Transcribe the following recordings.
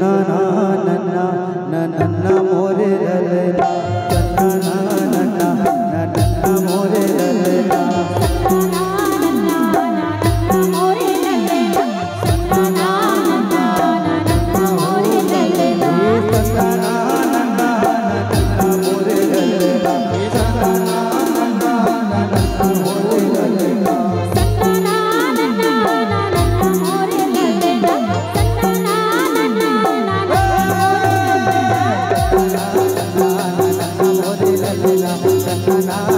na na na na na na na na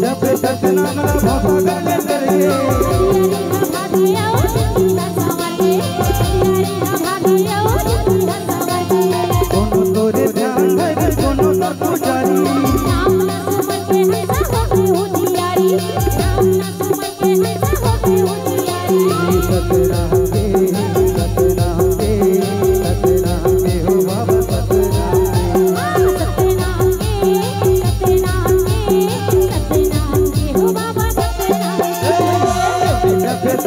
se apretan, se.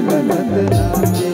Pujari Bye.